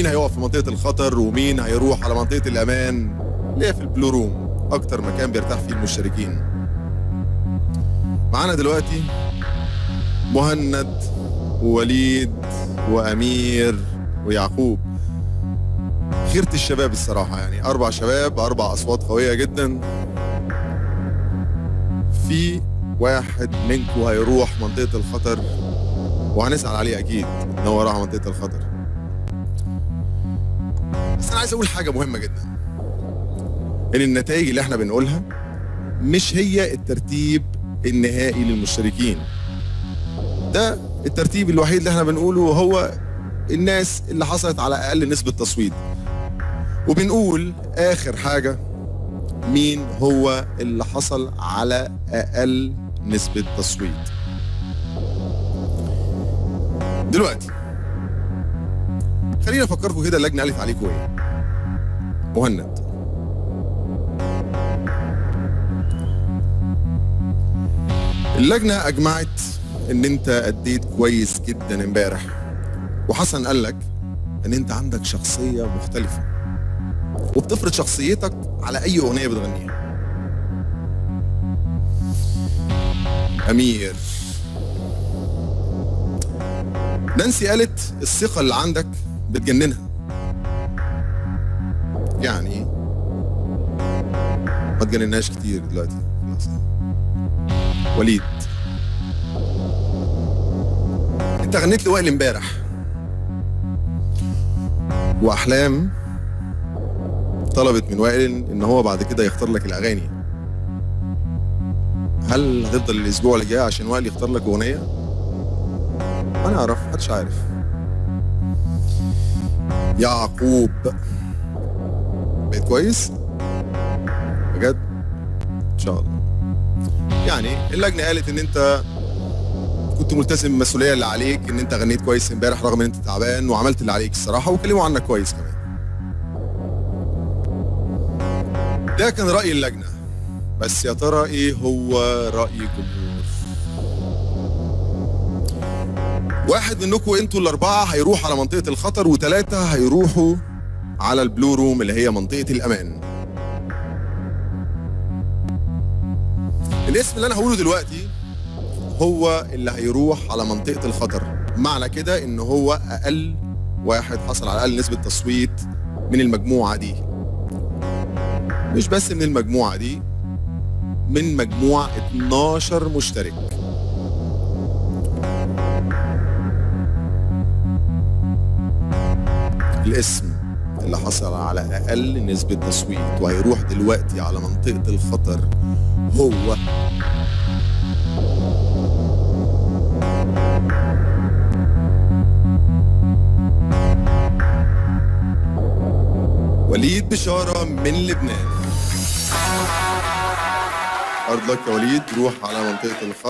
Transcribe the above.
مين هيقف في منطقة الخطر ومين هيروح على منطقة الأمان؟ اللي هي في البلو روم؟ أكتر مكان بيرتاح فيه المشتركين معانا دلوقتي مهند ووليد وأمير ويعقوب. خيرة الشباب الصراحة يعني. أربع شباب أربع أصوات قوية جدا. في واحد منكم هيروح منطقة الخطر؟ وهنسأل عليه أكيد إن هو راح منطقة الخطر. بس أنا عايز أقول حاجة مهمة جدا. إن النتائج اللي إحنا بنقولها مش هي الترتيب النهائي للمشتركين. ده الترتيب الوحيد اللي إحنا بنقوله وهو الناس اللي حصلت على أقل نسبة تصويت. وبنقول آخر حاجة مين هو اللي حصل على أقل نسبة تصويت؟ دلوقتي خلينا افكركم كده اللجنه قالت عليكم إيه؟ مهند. اللجنة أجمعت إن أنت أديت كويس جدا إمبارح. وحسن قال لك إن أنت عندك شخصية مختلفة. وبتفرض شخصيتك على أي أغنية بتغنيها. أمير. نانسي قالت الثقة اللي عندك بتجننها. يعني ما تجنناش كتير دلوقتي. وليد. انت غنيت لوائل امبارح. وأحلام طلبت من وائل إن هو بعد كده يختار لك الأغاني. هل هتفضل الأسبوع اللي جاي عشان وائل يختار لك أغنية؟ ما نعرف محدش عارف. يعقوب. بقيت كويس؟ بجد؟ إن شاء الله. يعني اللجنة قالت إن أنت كنت ملتزم بالمسؤوليه اللي عليك إن أنت غنيت كويس إمبارح رغم إن أنت تعبان وعملت اللي عليك الصراحة وكلموا عنك كويس كمان. ده كان رأي اللجنة. بس يا ترى إيه هو رأي الجمهور؟ واحد منكم أنتوا الأربعة هيروح على منطقة الخطر وثلاثه هيروحوا على البلو روم اللي هي منطقة الأمان. الاسم اللي أنا هقوله دلوقتي هو اللي هيروح على منطقة الخطر. معنى كده إن هو أقل واحد حصل على أقل نسبة تصويت من المجموعة دي. مش بس من المجموعة دي من مجموع 12 مشترك. الاسم. اللي حصل على أقل نسبة تصويت وهيروح دلوقتي على منطقة الخطر هو. وليد بشارة من لبنان. أرض لك يا وليد روح على منطقة الخط